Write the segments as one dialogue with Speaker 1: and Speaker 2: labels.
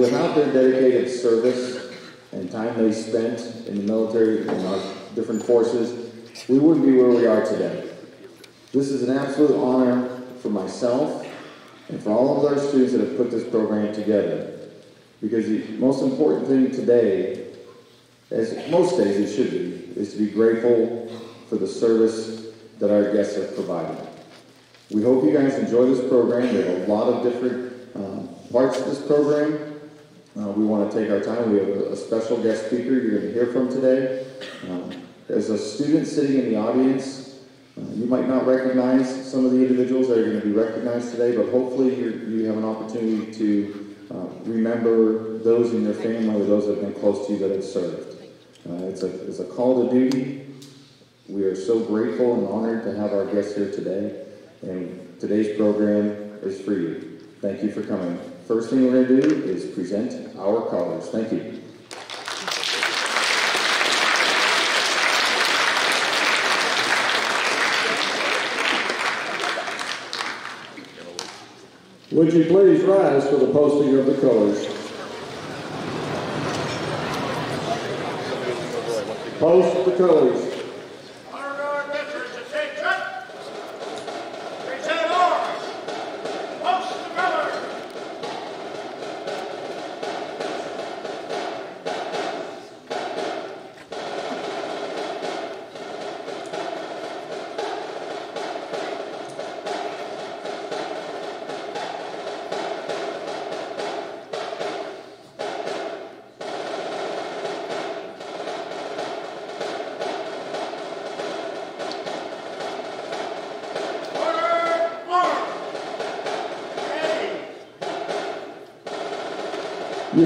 Speaker 1: without their dedicated service and time they spent in the military and our different forces, we wouldn't be where we are today. This is an absolute honor for myself and for all of our students that have put this program together. Because the most important thing today, as most days it should be, is to be grateful for the service that our guests have provided. We hope you guys enjoy this program. There are a lot of different um, parts of this program. Uh, we want to take our time. We have a, a special guest speaker you're going to hear from today. Um, as a student sitting in the audience, uh, you might not recognize some of the individuals that are going to be recognized today, but hopefully you have an opportunity to uh, remember those in your family or those that have been close to you that have served. Uh, it's, a, it's a call to duty. We are so grateful and honored to have our guests here today, and today's program is for you. Thank you for coming. First thing we're going to do is present our colors. Thank you.
Speaker 2: Would you please rise for the posting of the colors? Post the colors.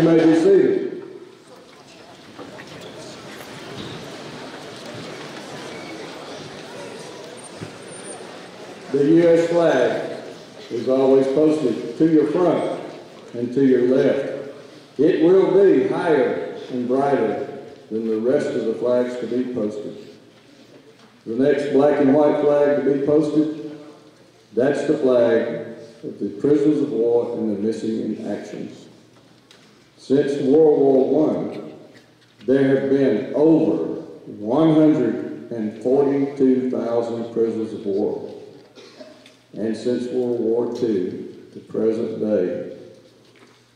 Speaker 2: May be seated. The U.S. flag is always posted to your front and to your left. It will be higher and brighter than the rest of the flags to be posted. The next black and white flag to be posted, that's the flag of the prisoners of war and the missing in actions. Since World War I, there have been over 142,000 prisoners of war. And since World War II to present day,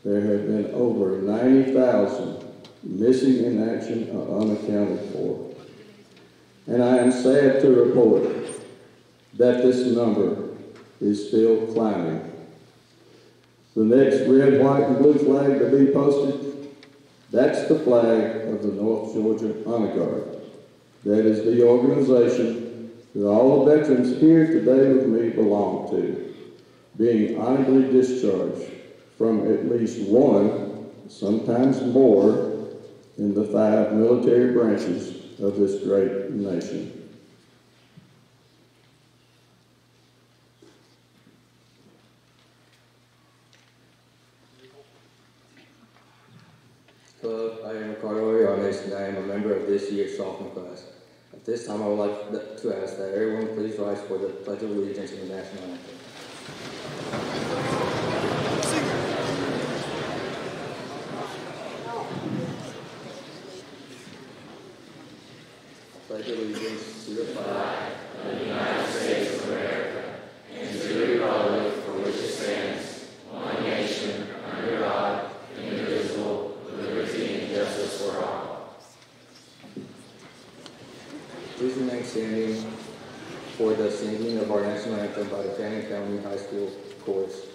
Speaker 2: there have been over 90,000 missing in action or unaccounted for. And I am sad to report that this number is still climbing. The next red, white, and blue flag to be posted, that's the flag of the North Georgia Honor Guard. That is the organization that all the veterans here today with me belong to, being honorably discharged from at least one, sometimes more, in the five military branches of this great nation.
Speaker 3: Hello, I am Ricardo Oriones, and I am a member of this year's sophomore class. At this time, I would like to ask that everyone please rise for the Pledge of Allegiance and the National Anthem. Pledge allegiance to the flag Please remain standing for the singing of our national anthem by the Fannin County High School chorus.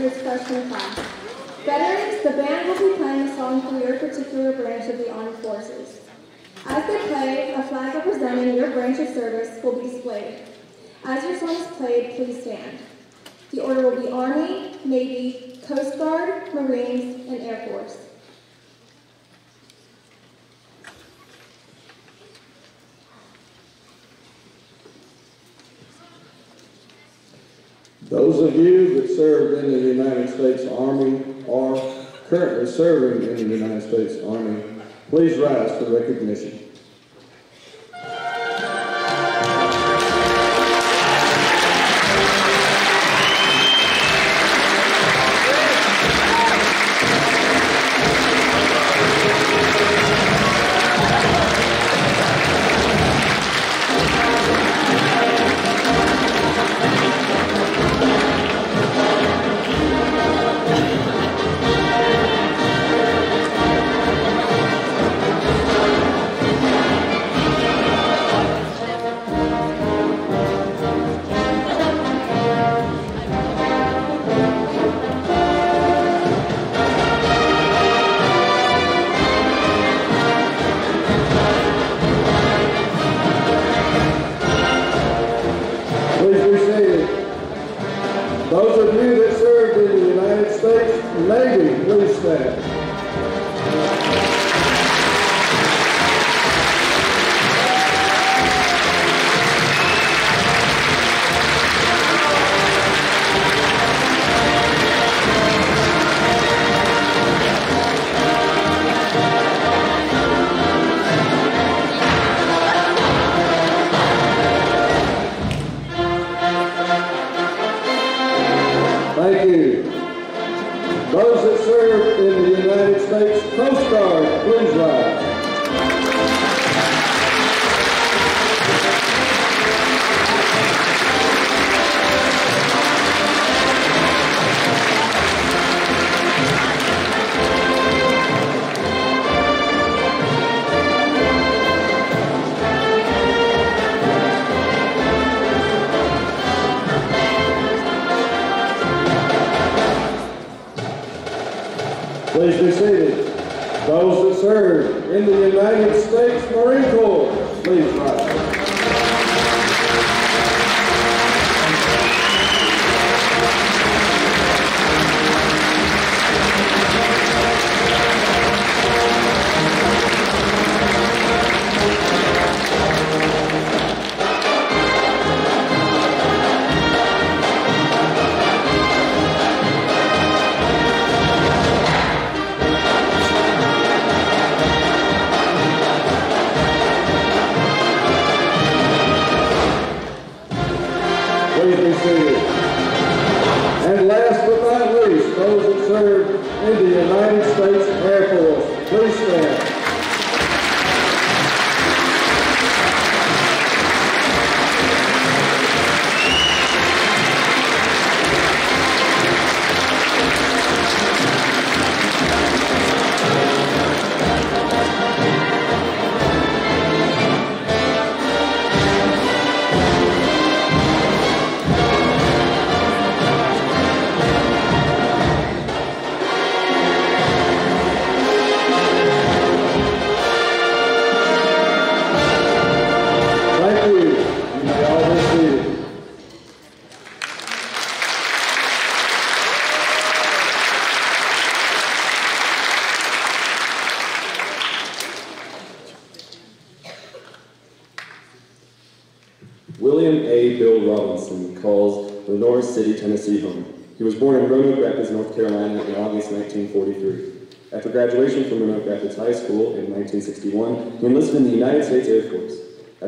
Speaker 4: Year's freshman class. Veterans, the band will be playing a song from your particular branch of the armed forces. As they play, a flag representing your branch of service will be displayed. As your song is played, please stand. The order will be Army, Navy, Coast Guard, Marines, and Air Force.
Speaker 2: Those of you that served in the United States Army or currently serving in the United States Army, please rise for recognition.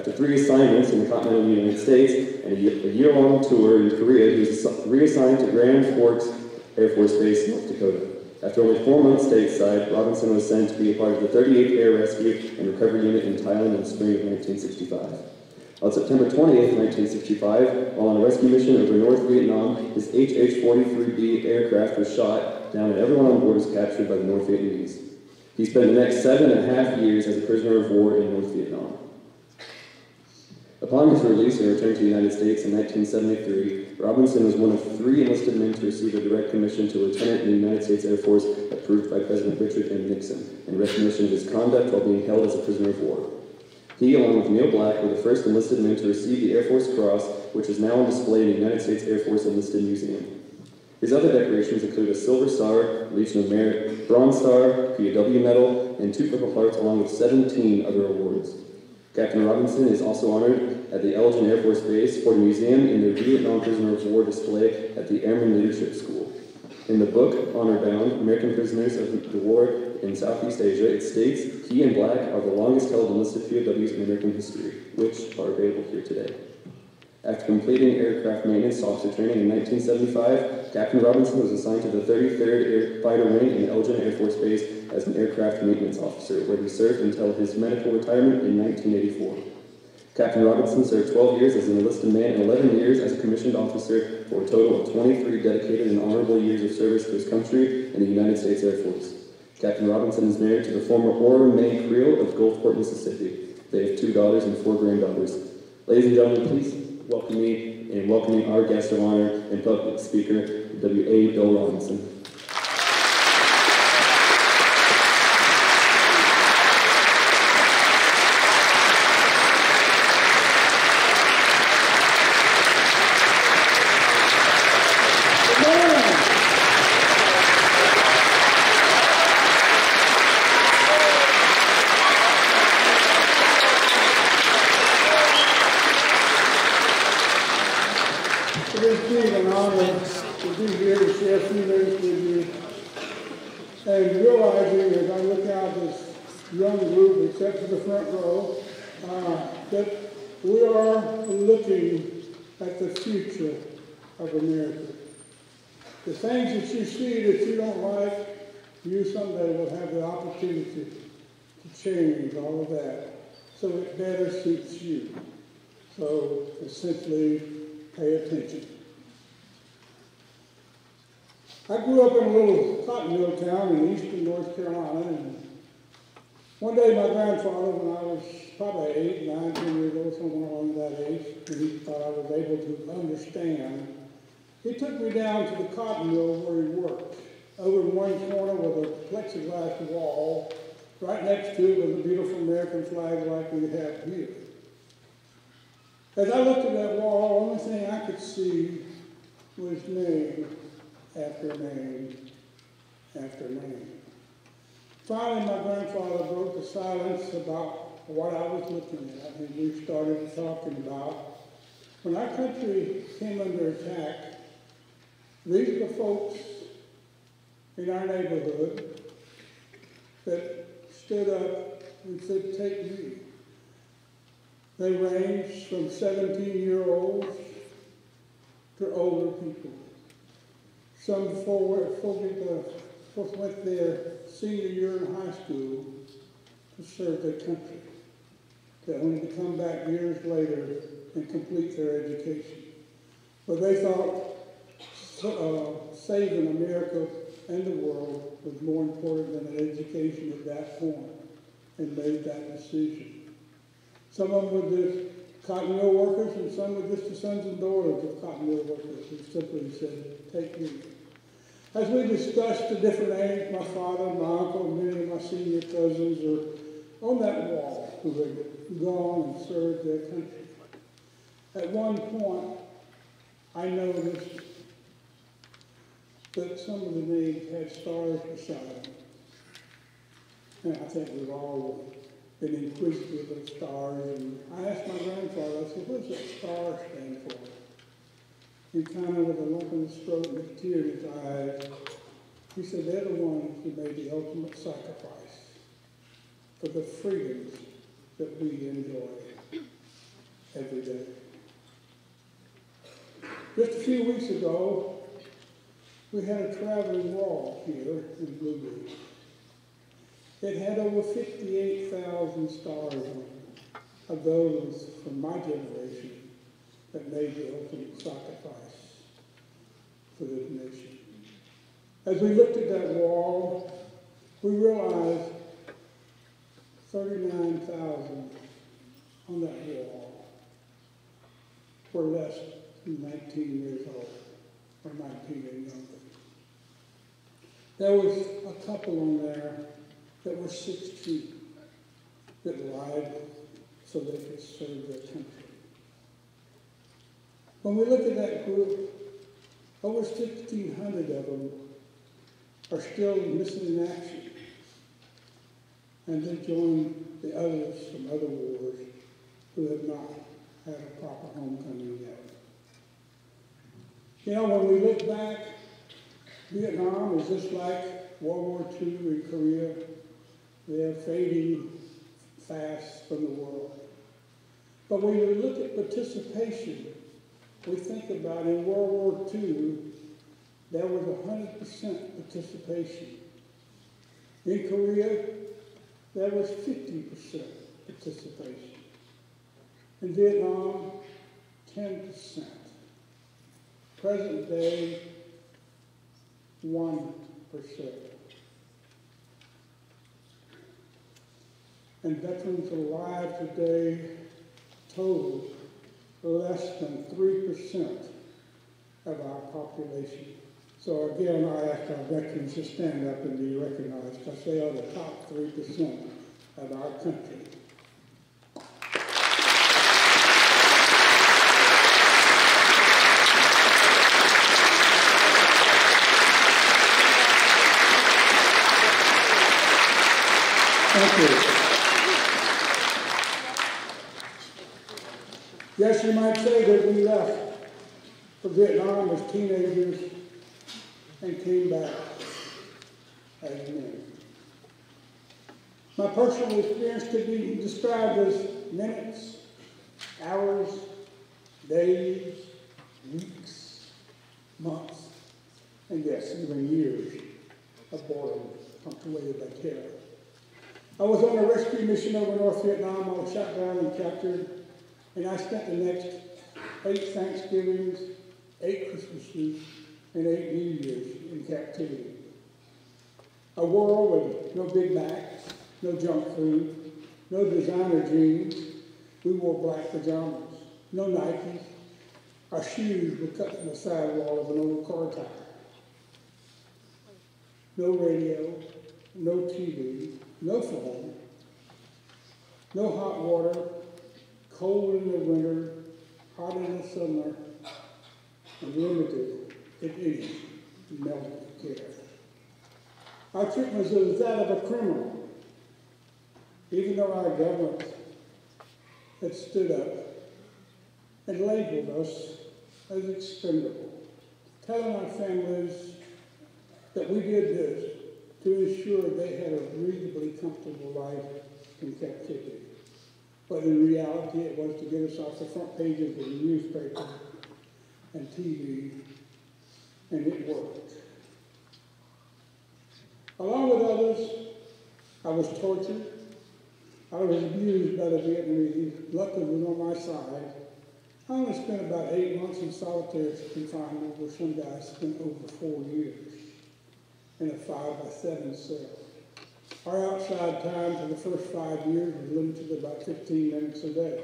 Speaker 5: After three assignments in the continental United States and a year-long tour in Korea, he was reassigned to Grand Forks Air Force Base, North Dakota. After only four months stateside, Robinson was sent to be a part of the 38th Air Rescue and Recovery Unit in Thailand in the spring of 1965. On September 20th, 1965, while on a rescue mission over North Vietnam, his HH-43B aircraft was shot down and everyone on board was captured by the North Vietnamese. He spent the next seven and a half years as a prisoner of war in North Vietnam. Upon his release and return to the United States in 1973, Robinson was one of three enlisted men to receive a direct commission to lieutenant in the United States Air Force approved by President Richard M. Nixon in recognition of his conduct while being held as a prisoner of war. He, along with Neil Black, were the first enlisted men to receive the Air Force Cross, which is now on display in the United States Air Force Enlisted Museum. His other decorations include a Silver Star, Legion of Merit, Bronze Star, POW Medal, and two Purple Hearts, along with 17 other awards. Captain Robinson is also honored at the Eglin Air Force Base for the Museum in the Vietnam Prisoner of War display at the Airman Leadership School. In the book, Honor Bound, American Prisoners of the War in Southeast Asia, it states he and Black are the longest held enlisted POWs in American history, which are available here today. After completing aircraft maintenance officer training in 1975, Captain Robinson was assigned to the 33rd Air Fighter Wing in Eglin Air Force Base as an aircraft maintenance officer, where he served until his medical retirement in 1984. Captain Robinson served 12 years as an enlisted man and 11 years as a commissioned officer for a total of 23 dedicated and honorable years of service to his country and the United States Air Force. Captain Robinson is married to the former Aura Mae Creel of Gulfport, Mississippi. They have two daughters and four granddaughters. Ladies and gentlemen, please welcome me and welcoming our guest of honor and public speaker, W.A. Bill Robinson.
Speaker 6: It is indeed an honor to be here to share a few minutes with you. And realizing as I look out this young group, except for the front row, uh, that we are looking at the future of America. The things that you see that you don't like, you someday will have the opportunity to change all of that so it better suits you. So essentially, pay attention. I grew up in a little cotton mill town in eastern North Carolina, and one day my grandfather, when I was probably eight, nine, ten years old, somewhere along that age, and he thought I was able to understand, he took me down to the cotton mill where he worked. Over in one corner was a plexiglass wall. Right next to it was a beautiful American flag like we have here. As I looked at that wall, the only thing I could see was name after name after name. Finally, my grandfather broke the silence about what I was looking at, and we started talking about when our country came under attack, these are the folks in our neighborhood that stood up and said, Take me. They ranged from 17 year olds to older people. Some before, before went their senior year in high school to serve their country, that only to come back years later and complete their education. But they thought uh, saving America and the world was more important than an education at that point and made that decision. Some of them were just cotton mill workers, and some were just the sons and daughters of cotton mill workers who simply said, take me. As we discussed the different names, my father, my uncle, many of my senior cousins are on that wall who had gone and served their country. At one point, I know noticed that some of the names had stars beside them. And I think we've all been inquisitive of stars. And I asked my grandfather, I said, what does that star stand for? He kind of with a lump in his throat and a tear in his eyes, he said, they're the ones who made the ultimate sacrifice for the freedoms that we enjoy every day. Just a few weeks ago, we had a traveling wall here in Blue Ridge. It had over 58,000 stars on it. of those from my generation that made the ultimate sacrifice for this nation. As we looked at that wall, we realized 39,000 on that wall were less than 19 years old, or 19 and younger. There was a couple on there that were 16 that lied so they could serve their country. When we look at that group, over 1,600 of them are still missing in action. And they join the others from other wars who have not had a proper homecoming yet. You know, when we look back, Vietnam is just like World War II in Korea. They're fading fast from the world. But when we look at participation, we think about in World War II, there was 100% participation. In Korea, there was 50% participation. In Vietnam, 10%. Present day, 1%. And veterans alive today total less than 3% of our population. So again, I ask our veterans to stand up and be recognized because they are the top 3% of our country. Thank you. Yes, you might say that we left for Vietnam as teenagers and came back as men. My personal experience could be described as minutes, hours, days, weeks, months, and yes, even years of boredom punctuated by terror. I was on a rescue mission over North Vietnam. I was shot down and captured, and I spent the next eight Thanksgivings, eight Christmases, and eight New Years in captivity. A world with no Big Macs, no junk food, no designer jeans. We wore black pajamas, no Nikes. Our shoes were cut from the sidewall of an old car tire. No radio, no TV, no phone, no hot water, cold in the winter, hot in the summer, and limited, if any, medical care. Our treatment was that of a criminal, even though our government had stood up and labeled us as expendable, telling our families that we did this to ensure they had a reasonably comfortable life in captivity. But in reality, it was to get us off the front pages of the newspaper and TV, and it worked. Along with others, I was tortured. I was abused by the Vietnamese. Luckily, was on my side. I only spent about eight months in solitary confinement, where some guys spent over four years in a five by seven cell. Our outside time for the first five years was limited to about 15 minutes a day.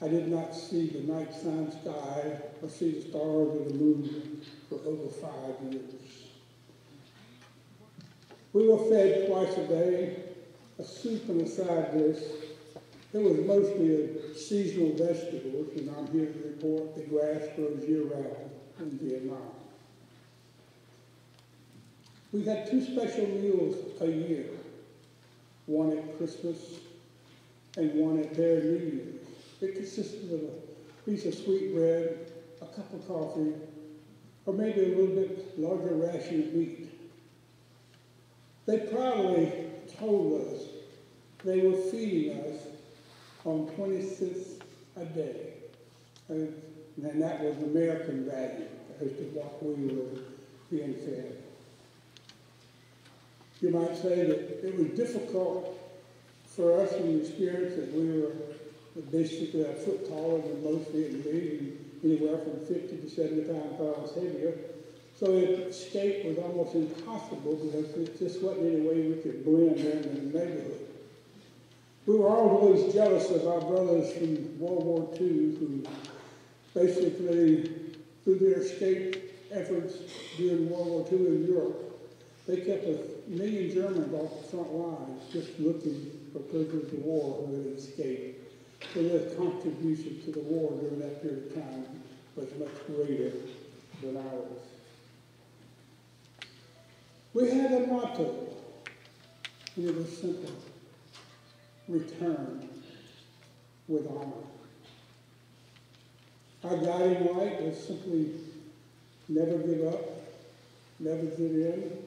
Speaker 6: I did not see the nighttime sky or see the stars or the moon for over five years. We were fed twice a day, a soup and a side dish. It was mostly a seasonal vegetables, and I'm here to report the grass grows year-round in Vietnam. We had two special meals a year, one at Christmas and one at their New Year's. It consisted of a piece of sweet bread, a cup of coffee, or maybe a little bit larger ration of meat. They proudly told us they were feeding us on 26 a day. And, and that was American value as to what we were being fed. You might say that it was difficult for us in the experience that we were basically a foot taller than most Vietnamese and anywhere from 50 to 75 pounds heavier. So escape was almost impossible because it just wasn't any way we could blend in in the neighborhood. We were always jealous of our brothers from World War II who basically, through their escape efforts during World War II in Europe, they kept a million Germans off the front lines just looking for prisoners of war who had escaped. So their contribution to the war during that period of time was much greater than ours. We had a motto, and it was simple return with honor. Our guiding light was simply never give up, never give in,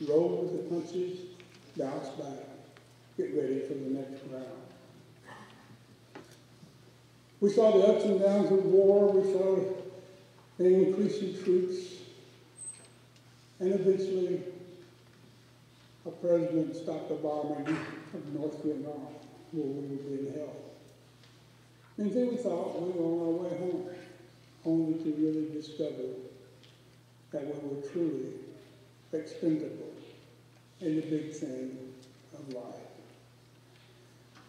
Speaker 6: roll with the punches, bounce back, get ready for the next round. We saw the ups and downs of war, we saw the increasing troops, and eventually a president stopped the bombing of North Vietnam, where we were being held. And then we thought we were on our way home, only to really discover that we were truly expendable in the big thing of life.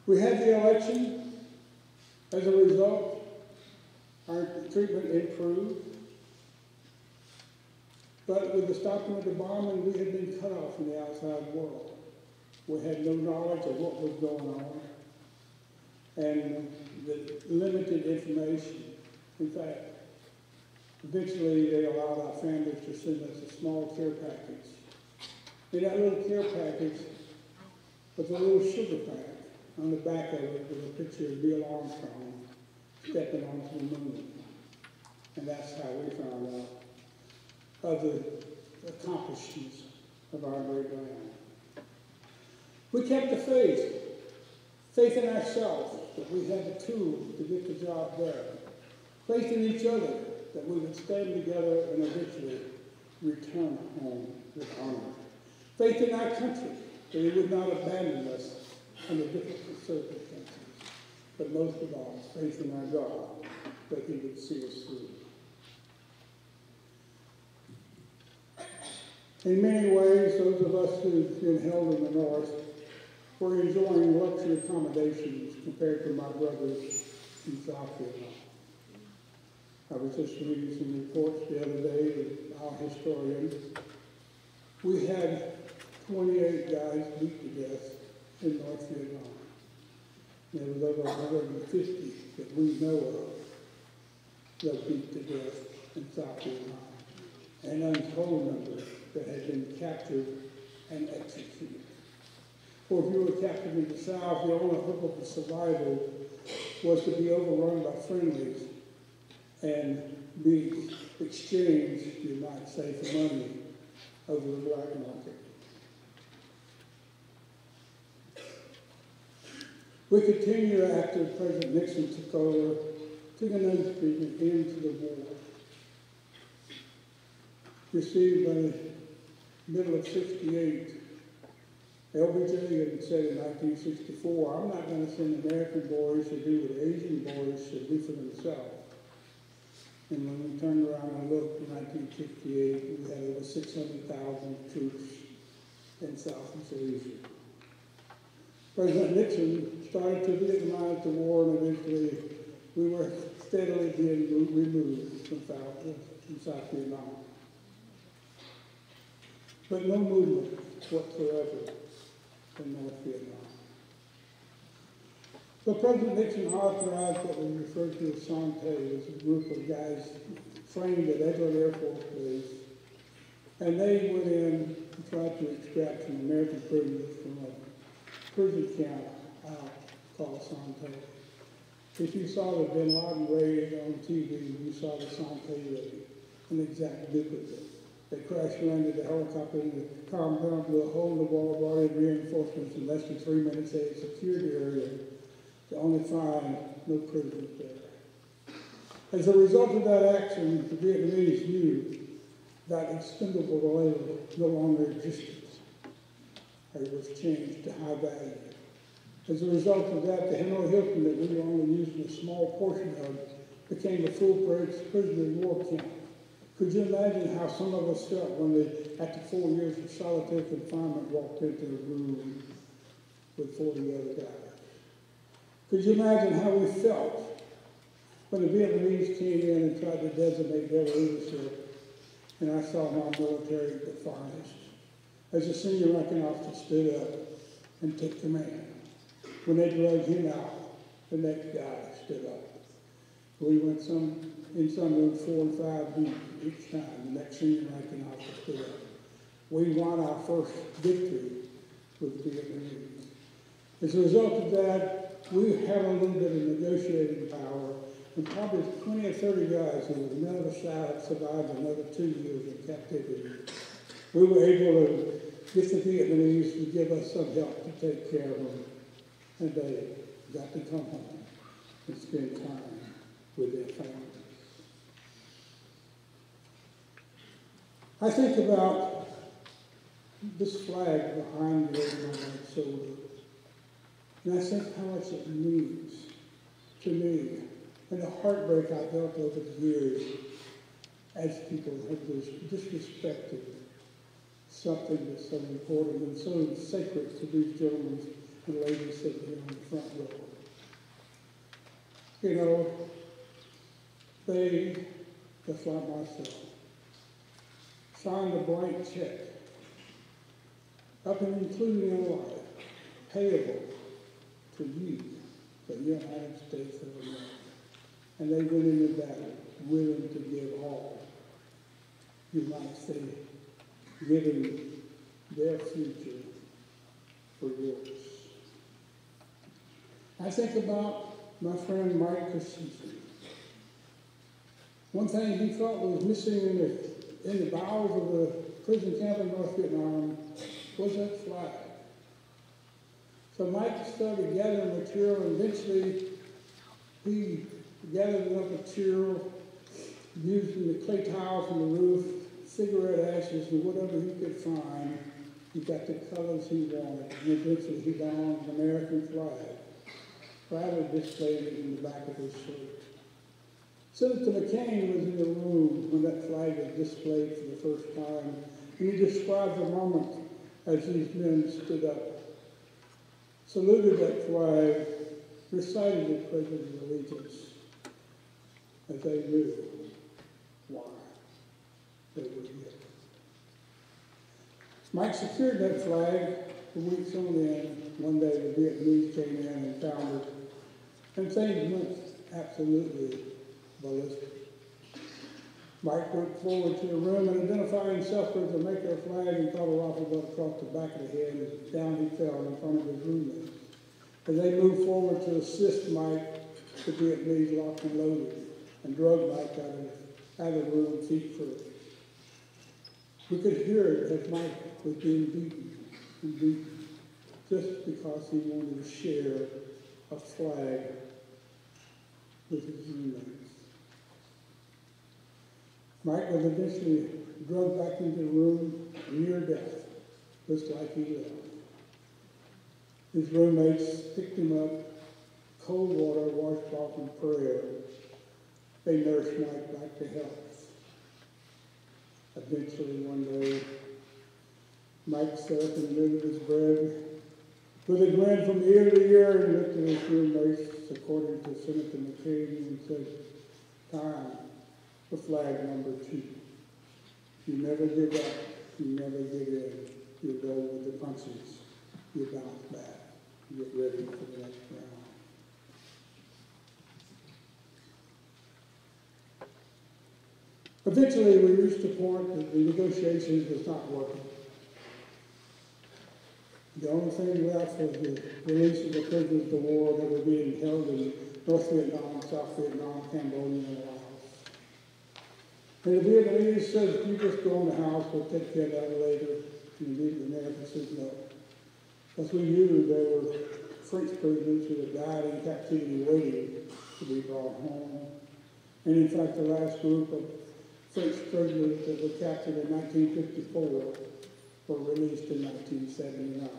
Speaker 6: We had the election. As a result, our treatment improved. But with the stopping of the bombing, we had been cut off from the outside world. We had no knowledge of what was going on and the limited information. In fact, eventually they allowed our families to send us a small care package. In that little care package was a little sugar pack. On the back of it was a picture of Bill Armstrong stepping onto the moon. And that's how we found out of the accomplishments of our great land. We kept the faith, faith in ourselves that we had the tools to get the job done, faith in each other that we would stand together and eventually return home with honor, faith in our country that He would not abandon us under difficult circumstances, but most of all, faith in our God that He would see us through. In many ways, those of us who've been held in the North were enjoying luxury accommodations compared to my brothers in South Vietnam. I was just reading some reports the other day with our historian. We had 28 guys beat to death in North Vietnam. There was over 150 that we know of that beat to death in South Vietnam, and untold number that had been captured and executed. For if you were captured in the South, the only hope of survival was to be overrun by friendlies and be exchanged, you might say, for money over the black market. We continue after President Nixon took over, to took an understatement into the war. Received by the middle of 68, LBJ had said in 1964, I'm not going to send American boys to do what Asian boys should do for themselves. And when we turned around and looked in 1958, we had over 600,000 troops in Southeast Asia. President Nixon started to Vietnamize the war, and eventually we were steadily being removed from South, from South Vietnam. But no movement whatsoever in North Vietnam. So President Nixon authorized what we refer to as Son Tay, as a group of guys trained at Eglin Air Force Base. And they went in and tried to extract some American prisoners from a prison camp out called Son Tay. If you saw the Bin Laden raid on TV, you saw the Son Tay raid, an exact duplicate. They crash landed the helicopter in the compound, blew a hole in the wall, brought in reinforcements. In less than three minutes, they had secured the area to only find no prisoners there. As a result of that action, the Vietnamese knew that expendable labor no longer existed. It was changed to high value. As a result of that, the Hanoi Hilton that we were only using a small portion of became a full-fledged prisoner of war camp. Could you imagine how some of us felt when they, after four years of solitary confinement, walked into a room with 40 other guys? Could you imagine how we felt when the Vietnamese came in and tried to designate their leadership and I saw my military defiance as a senior ranking officer stood up and took command? When they dragged him out, the next guy stood up. We went some, in some room four and five deep each time, the next senior ranking officer stood up. We won our first victory with the Vietnamese. As a result of that, we have a little bit of negotiating power, and probably 20 or 30 guys who none of us survived another two years in captivity. We were able to get the Vietnamese to give us some help to take care of them, and they got to come home and spend time with their families. I think about this flag behind me over my right shoulder, and I think how much it means to me, and the heartbreak I felt over the years as people have disrespected something that's so important and so sacred to these gentlemen and ladies sitting here on the front row. You know, they, just like myself, signed a blank check, up and including in life, payable to you, for the United States of America. And they went into battle willing to give all. You might say, giving their future for yours. I think about my friend Mike Christian. One thing he thought was missing in the, in the bowels of the prison camp in North Vietnam was that flag. So Mike started gathering material, and eventually he gathered enough material using the clay tiles on the roof, cigarette ashes, and whatever he could find. He got the colors he wanted, and eventually he donned an American flag, proudly displayed it in the back of his shirt. Senator McCain was in the room when that flag was displayed for the first time, and he described the moment as these men stood up, saluted that flag, recited the Pledge of Allegiance, as they knew why they were here. Mike secured that flag a weeks on end. One day the Vietnamese came in and found it, and things went absolutely ballistic. Mike went forward to the room and identified himself as the maker of flag and caught a rifle butt across the back of the head and down he fell in front of his roommates. As they moved forward to assist Mike, the Vietnamese locked and loaded and drug Mike out of, out of the room feet first. We could hear as Mike was being beaten and beaten just because he wanted to share a flag with his roommates. Mike was eventually drugged back into the room near death, just like he left. His roommates picked him up, cold water, washed off in prayer. They nursed Mike back to health. Eventually, one day, Mike sat up middle of his bed with a grin from ear to ear and looked at his roommates, according to Senator McCain, and said, Time for flag number two. You never give up. You never give in. You go with the punches. You bounce back. You get ready for the next round. Eventually, we reached a point that the negotiations was not working. The only thing left was the release of the prisoners of war that were being held in North Vietnam, South Vietnam, Cambodia, and Laos. And the Vietnamese said, you just go in the house, we'll take care of that later. And the Americans said no. Because we knew there were French prisoners who had died in captivity waiting to be brought home. And in fact, the last group of French prisoners that were captured in 1954 were released in 1979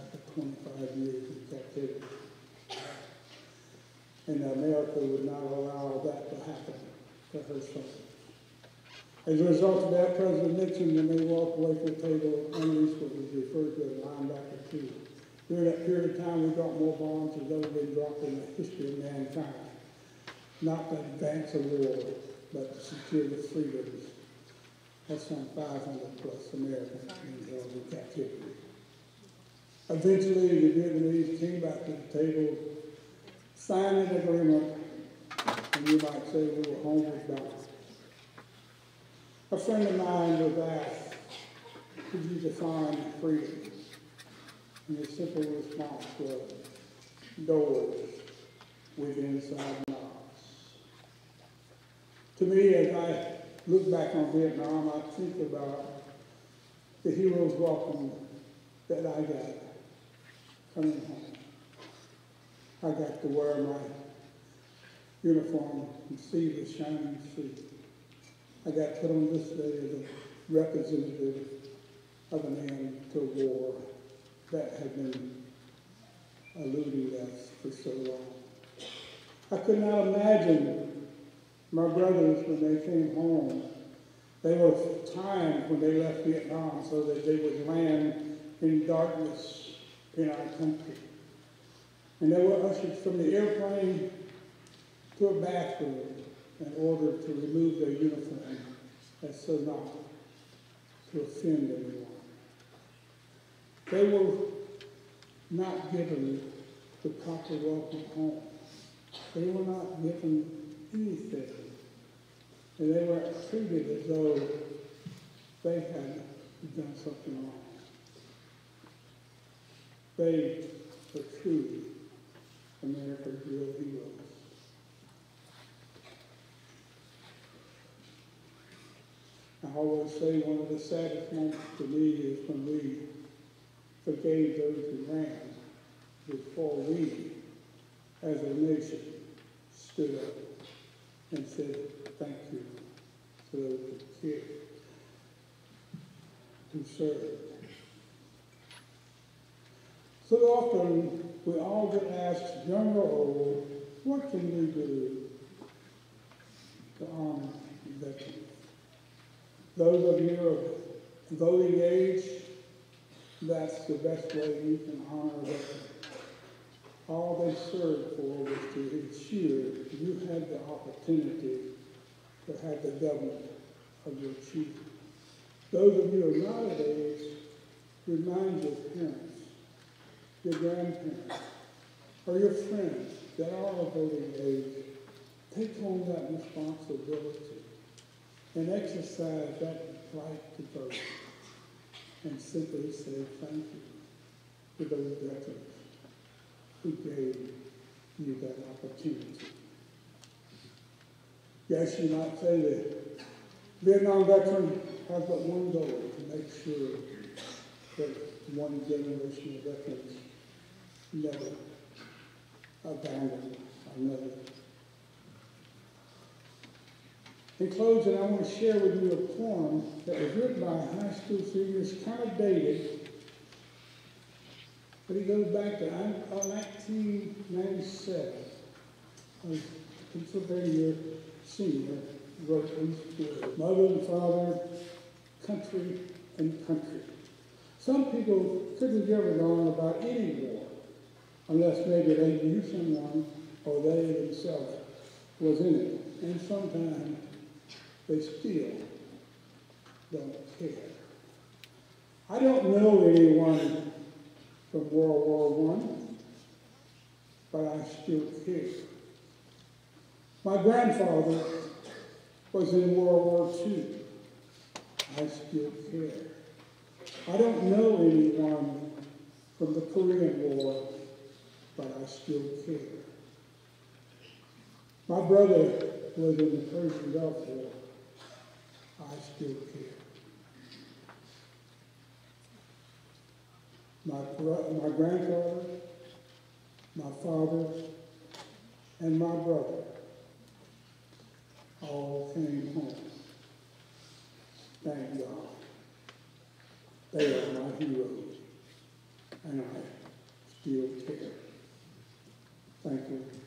Speaker 6: after twenty-five years in captivity. And America would not allow that to happen to her son. As a result of that, President Nixon, when they walked away from the table, unleashed what was referred to as linebacker two. During that period of time, we dropped more bombs than ever been dropped in the history of mankind. Not to advance a war, but to secure the freedoms of some 500 plus Americans being held in captivity. Eventually, the Vietnamese came back to the table, signed an agreement, and you might say we were homeward bound. A friend of mine was asked, could you define freedom? And the simple response was, doors with inside knobs. To me, as I look back on Vietnam, I think about the hero's welcome that I got coming home. I got to wear my uniform and see the shining sea. I got put on this day as a representative of an end to war that had been eluding us for so long. I could not imagine my brothers when they came home. There were times when they left Vietnam so that they would land in darkness in our country. And they were ushered from the airplane to a bathroom in order to remove their uniform as so not to offend anyone. They were not given the proper welcome home. They were not given anything. And they were treated as though they had done something wrong. They were truly America's real heroes. I always say one of the saddest moments to me is when we forgave those who ran before we, as a nation, stood up and said thank you to those who cared, who served. So often we all get asked, young or old, what can we do to honor veterans? Those of you of voting age, that's the best way you can honor them. All they served for was to ensure you had the opportunity to have the government of your choosing. Those of you are not of age, remind your parents, your grandparents, or your friends that are of voting age, take on that responsibility and exercise that right to vote and simply say thank you to those veterans who gave you that opportunity. Yes, you might say that Vietnam veteran has but one goal, to make sure that one generation of veterans never abandon another. In closing, I want to share with you a poem that was written by a high school student. It's kind of dated, but it goes back to uh, 1997. A Pennsylvania senior, wrote in school. Mother and father, country and country. Some people couldn't give a darn about any war unless maybe they knew someone or they themselves was in it. And sometimes they still don't care. I don't know anyone from World War I, but I still care. My grandfather was in World War II. I still care. I don't know anyone from the Korean War, but I still care. My brother was in the Persian Gulf War. I still care. My, my grandfather, my father, and my brother all came home. Thank God. They are my heroes, and I still care. Thank you.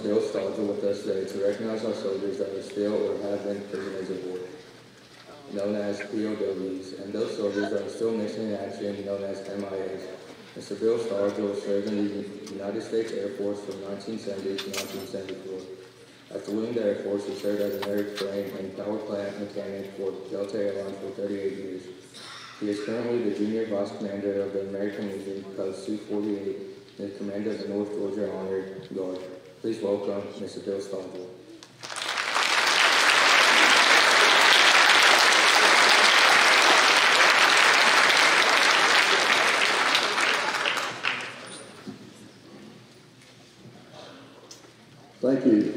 Speaker 3: Stodger with us today to recognize our soldiers that are still or have been prisoners of war, known as POWs, and those soldiers that are still missing in action, known as MIAs. Mr. Bill Stodger served in the United States Air Force from 1970 to 1974. After leaving the Air Force, he served as an airframe and power plant mechanic for Delta Airlines for 38 years. He is currently the Junior Vice Commander of the American Legion, Post 248, and the Commander of the North Georgia Honor Guard. Please welcome Mr. Bill Stodger.
Speaker 2: Thank you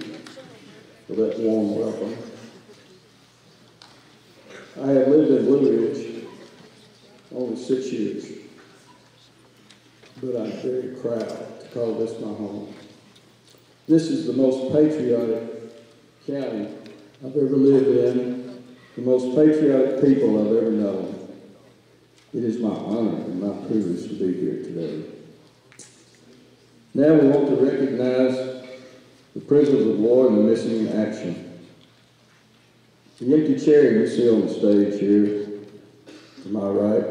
Speaker 2: for that warm welcome. I have lived in Blue Ridge only six years, but I'm very proud to call this my home. This is the most patriotic county I've ever lived in, the most patriotic people I've ever known. It is my honor and my privilege to be here today. Now we want to recognize the prisoners of war and the missing in action. The empty chair you see on the stage here, to my right,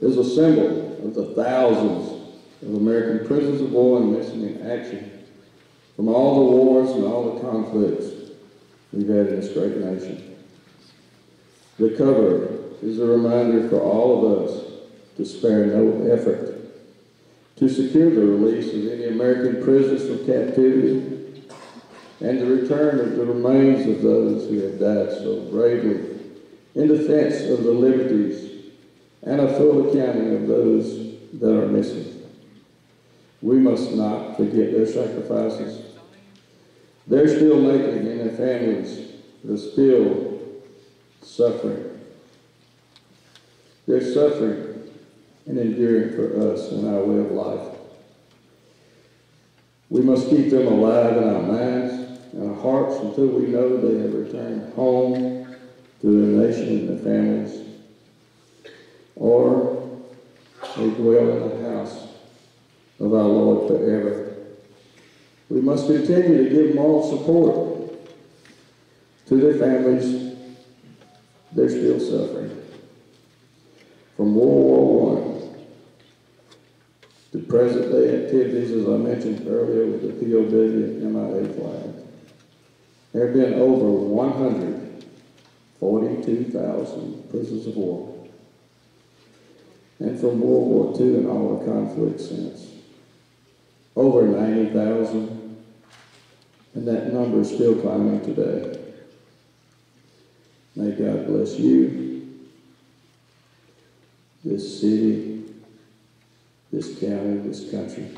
Speaker 2: is a symbol of the thousands of American prisoners of war and missing in action from all the wars and all the conflicts we've had in this great nation. The cover is a reminder for all of us to spare no effort to secure the release of any American prisoners from captivity and the return of the remains of those who have died so bravely in defense of the liberties and a full accounting of those that are missing. We must not forget their sacrifices. They're still making and their families are still suffering. They're suffering and enduring for us in our way of life. We must keep them alive in our minds and our hearts until we know they have returned home to their nation and their families, or they dwell in the house of our Lord forever. We must continue to give moral support to their families. They're still suffering. From World War I to present day activities, as I mentioned earlier, with the POW and MIA flag. There have been over 142,000 prisoners of war. And from World War II and all the conflicts since, over 90,000, and that number is still climbing today. May God bless you, this city, this county, this country.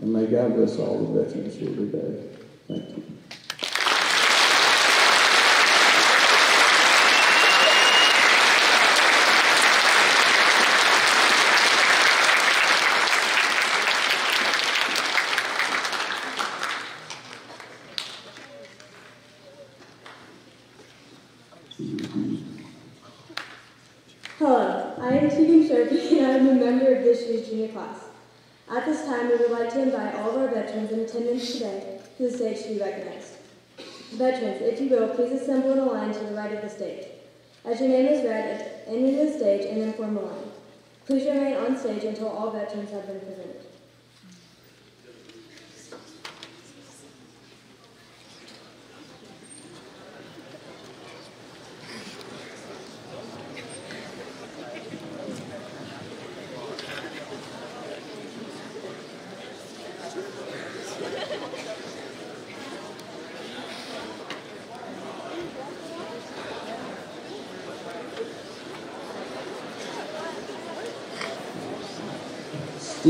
Speaker 2: And may God bless all the veterans here today. Thank you.
Speaker 4: Hello, I am Tegan Sherby and I am a member of this year's junior class. At this time, we would like to invite all of our veterans in attendance today to the stage to be recognized. Veterans, if you will, please assemble in a line to the right of the stage. As your name is read, enter the stage and then form a line. Please remain stage until all veterans have been presented.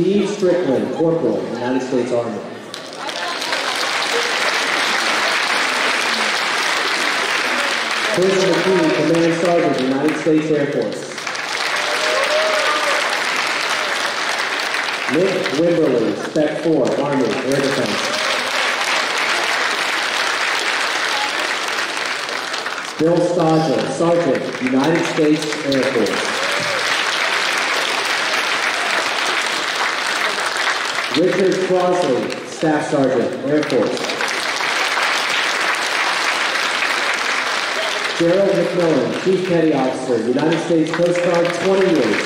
Speaker 7: Steve Strickland, Corporal, United States Army. Chris McKee, Command Sergeant, United States Air Force. Nick Wimberly, Spec 4, Army, Air Defense. Bill Stodger, Sergeant, United States Air Force. Richard Crosley, Staff Sergeant, Air Force. Gerald McMillan, Chief Petty Officer, United States Coast Guard, 20 years.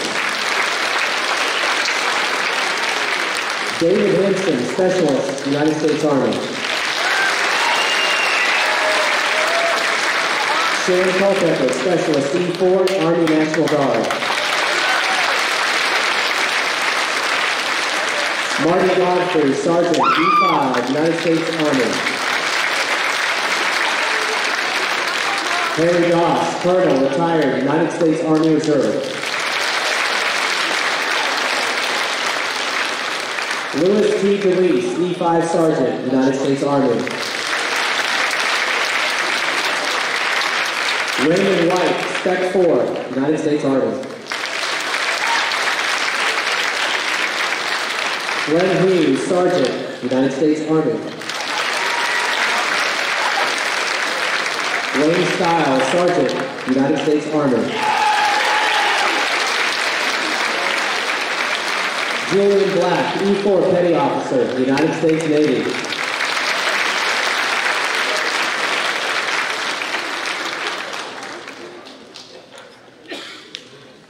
Speaker 7: David Henson, Specialist, United States Army. Sharon Culpepper, Specialist, E4, Army National Guard. Marty Godfrey, Sergeant, E5, United States Army. Harry Goss, Colonel, retired, United States Army Reserve. Louis T. DeLeese, E5 Sergeant, United States Army. Raymond White, Spec 4, United States Army. Glenn Hughes, Sergeant, United States Army. Wayne Stiles, Sergeant, United States Army. Julian Black, E4 Petty Officer, United States Navy.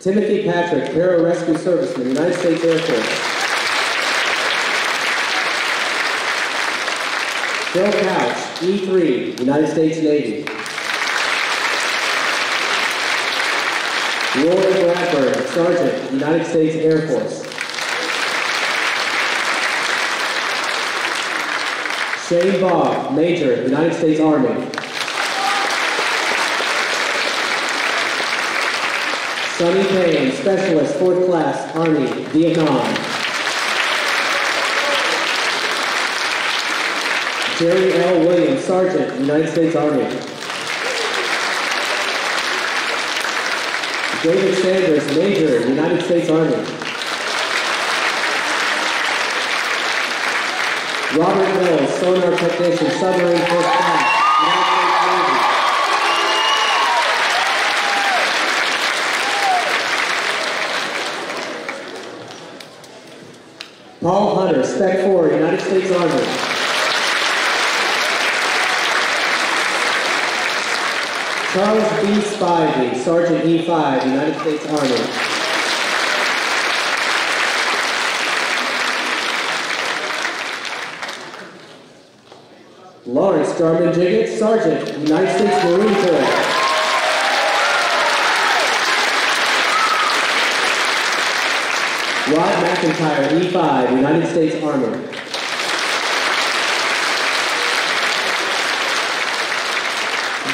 Speaker 7: Timothy Patrick, Pararescue Serviceman, United States Air Force. Phil Couch, E3, United States Navy. Roy Bradford, Sergeant, United States Air Force. Shane Bogg, Major, United States Army. Sonny Payne, Specialist, 4th Class, Army, Vietnam. Jerry L. Williams, Sergeant, United States Army. David Sanders, Major, United States Army. Robert Mills, Sonar Technician, Submarine First Class, United States Navy. Paul Hunter, Spec 4, United States Army. Charles B. Spivey, Sergeant E5, United States Army. Lawrence Jarman Jiggett, Sergeant, United States Marine Corps. Rod McIntyre, E5, United States Army.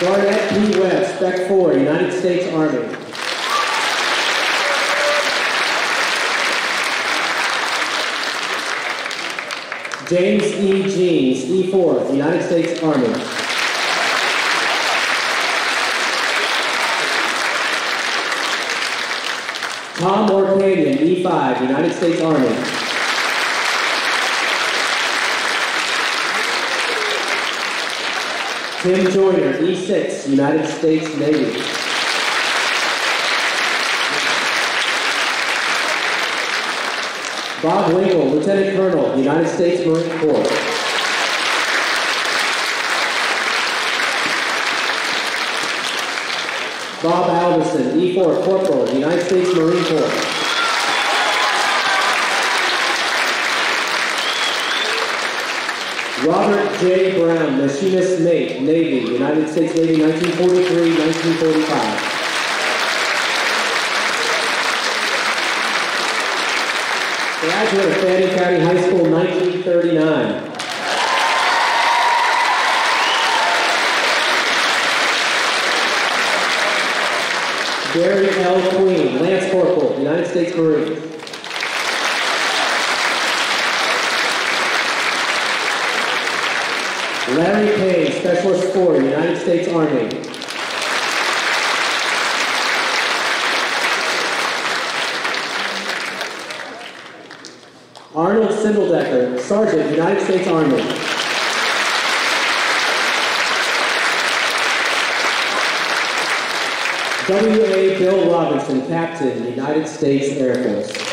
Speaker 7: Garnett P. Webb, Spec 4, United States Army. James E. Jeans, E4, United States Army. Tom Orkanian, E5, United States Army. Tim Joyner, E6, United States Navy. Bob Winkle, Lieutenant Colonel, United States Marine Corps. Bob Alderson, E4 Corporal, United States Marine Corps. Robert J. Brown, Machinist Mate, Navy, United States Navy, 1943-1945. Graduate of Fannin County High School, 1939. Gary L. Queen, Lance Corporal, United States Marines. Larry Payne, Specialist 4, Arnold Sindeldecker, Sergeant, United States Army. W.A. Bill Robinson, Captain, United States Air Force.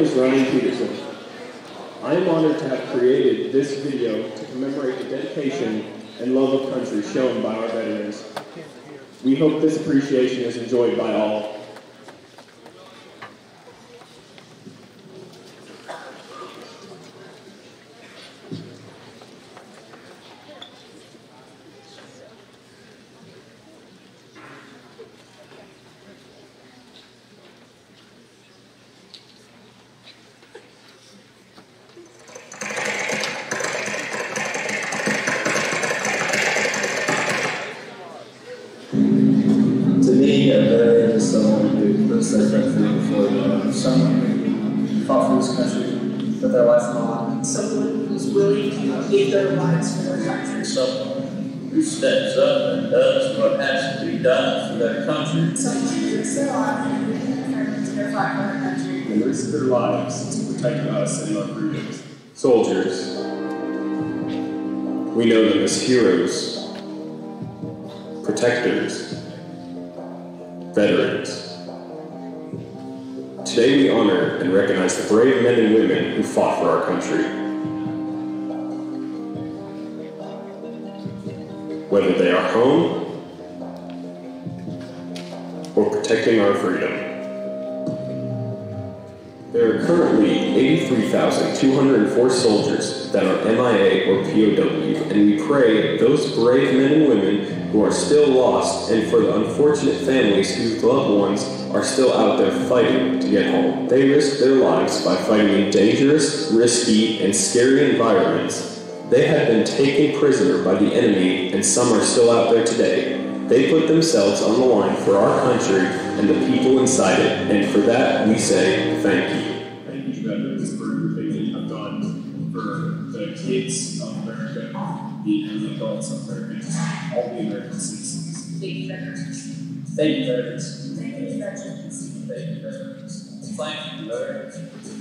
Speaker 5: Is Ronnie Peterson. I am honored to have created this video to commemorate the dedication and love of country shown by our veterans. We hope this appreciation is enjoyed by all. Veterans. Today we honor and recognize the brave men and women who fought for our country. Whether they are home or protecting our freedom. There are currently 83,204 soldiers that are MIA or POW, and we pray those brave men and women who are still lost and for the unfortunate families whose loved ones are still out there fighting to get home. They risk their lives by fighting in dangerous, risky, and scary environments. They have been taken prisoner by the enemy, and some are still out there today. They put themselves on the line for our country and the people inside it, and for that we say thank you.
Speaker 8: Thank you, veterans, for everything that have done for the kids of America, the adults of America, all the American citizens.
Speaker 9: Thank you, veterans.
Speaker 10: Thank you, veterans.
Speaker 9: Thank you, veterans.
Speaker 10: Thank you, veterans. Thank you, veterans.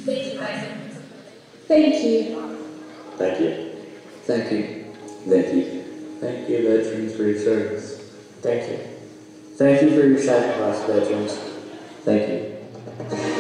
Speaker 9: Thank you, veterans.
Speaker 4: Thank you.
Speaker 11: Thank you.
Speaker 3: Thank you.
Speaker 11: Thank you.
Speaker 3: Thank you, veterans, for your service.
Speaker 7: Thank you. Thank you for your sacrifice, veterans.
Speaker 3: Thank you.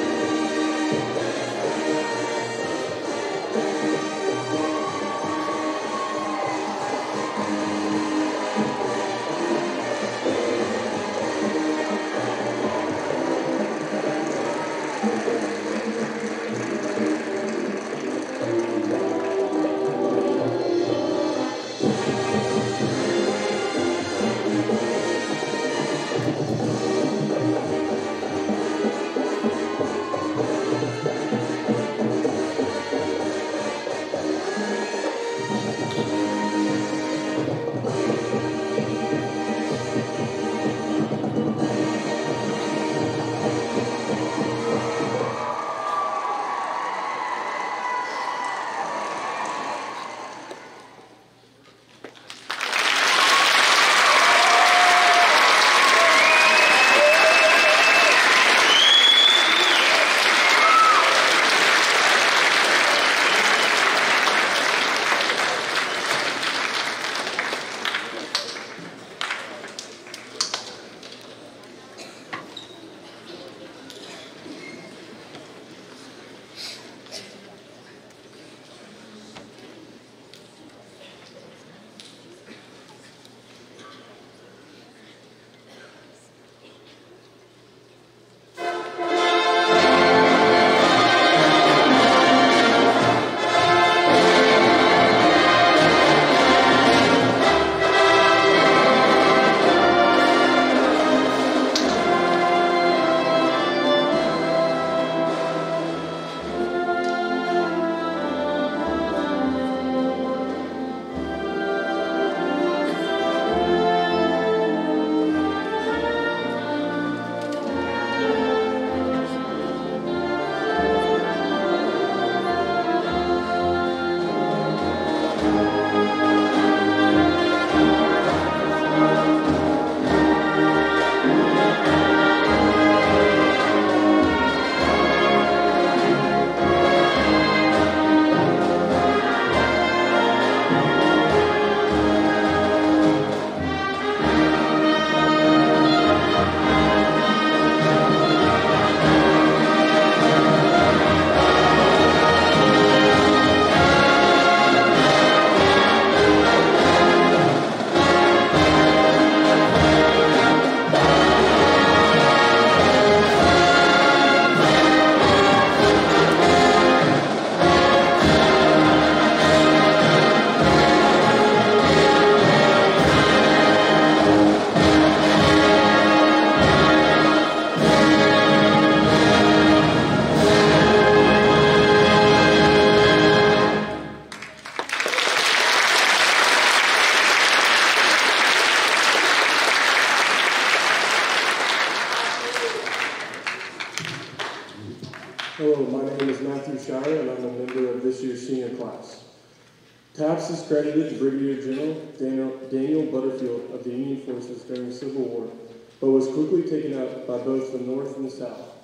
Speaker 12: Out by both the North and the South,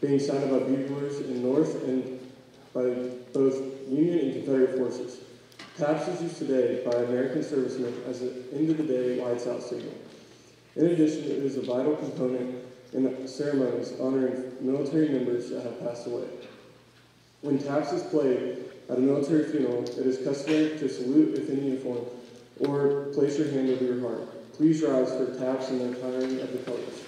Speaker 12: being signed by buglers in the North and by both Union and Confederate forces. TAPS is used today by American servicemen as an end-of-the-day lights out signal. In addition, it is a vital component in the ceremonies honoring military members that have passed away. When taps is played at a military funeral, it is customary to salute if in uniform or place your hand over your heart. Please rise for taps and the retiring of the colors.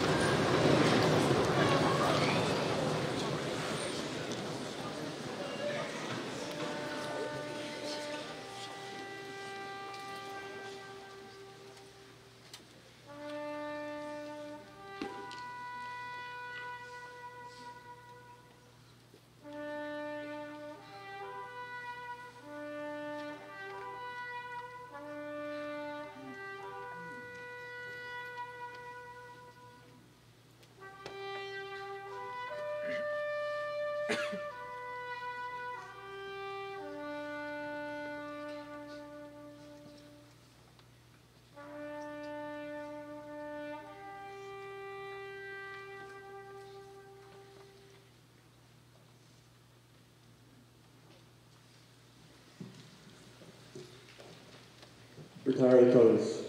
Speaker 12: Retire the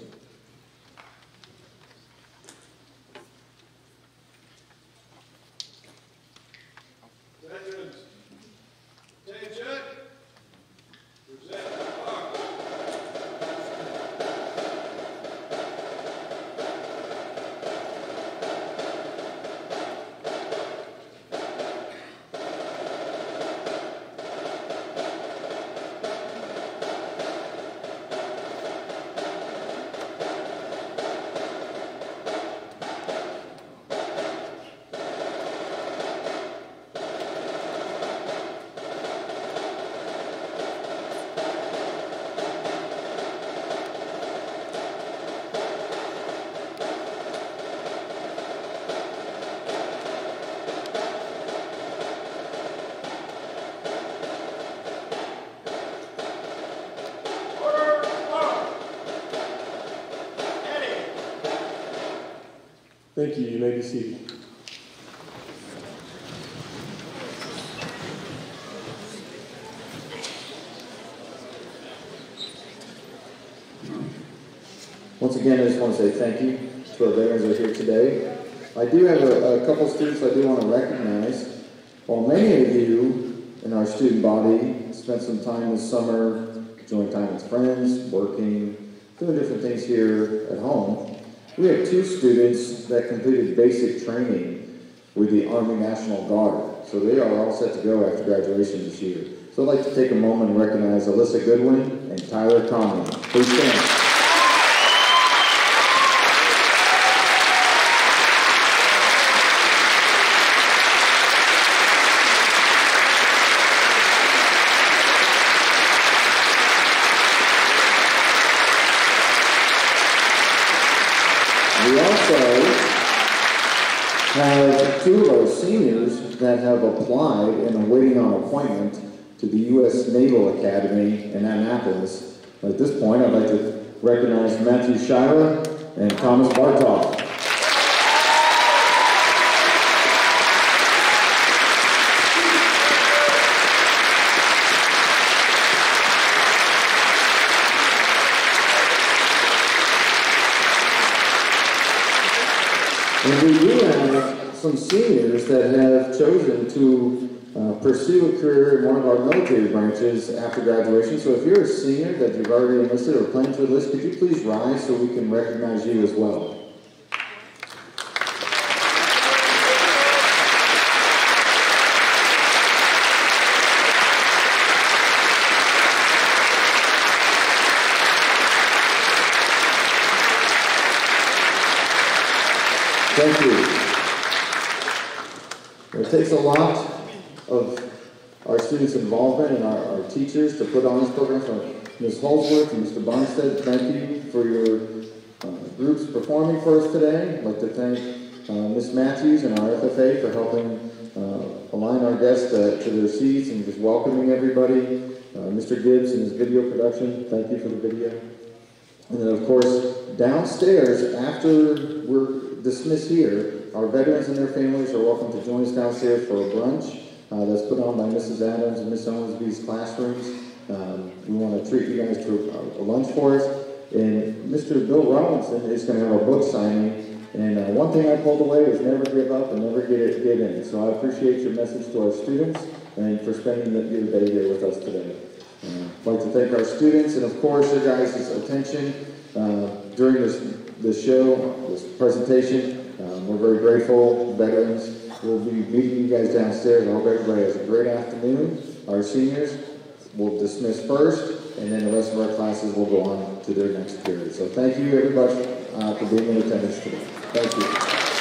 Speaker 12: Thank you. You may be seated.
Speaker 1: Once again, I just want to say thank you to our veterans that are here today. I do have a, a couple students I do want to recognize. While many of you in our student body spent some time this summer enjoying time with friends, working, doing different things here at home, we have two students that completed basic training with the Army National Guard. So they are all set to go after graduation this year. So I'd like to take a moment and recognize Alyssa Goodwin and Tyler Conley. Please stand. We also have two of our seniors that have applied and are waiting on appointment to the U.S. Naval Academy in Annapolis. At this point, I'd like to recognize Matthew Shira and Thomas Bartov. And we do have some seniors that have chosen to uh, pursue a career in one of our military branches after graduation. So if you're a senior that you've already enlisted or plan to enlist, could you please rise so we can recognize you as well? Thank you. It takes a lot of our students' involvement and our, our teachers to put on this program. So Ms. Holsworth and Mr. Bonstead, thank you for your uh, groups performing for us today. I'd like to thank uh, Ms. Matthews and our FFA for helping uh, align our guests uh, to their seats and just welcoming everybody. Uh, Mr. Gibbs and his video production, thank you for the video. And then, of course, downstairs, after we're dismissed here, our veterans and their families are welcome to join us downstairs for a brunch uh, that's put on by Mrs. Adams and Miss Owensby's classrooms. Um, we want to treat you guys to a, a lunch for us. And Mr. Bill Robinson is going to have a book signing. And uh, one thing I pulled away is never give up and never get it, give in. So I appreciate your message to our students and for spending the, your day here with us today. Uh, I'd like to thank our students and, of course, your guys' attention uh, during this, this show, this presentation. Um, we're very grateful, veterans. We'll be meeting you guys downstairs. I hope everybody has a great afternoon. Our seniors will dismiss first, and then the rest of our classes will go on to their next period. So thank you, everybody, uh, for being in attendance today. Thank you.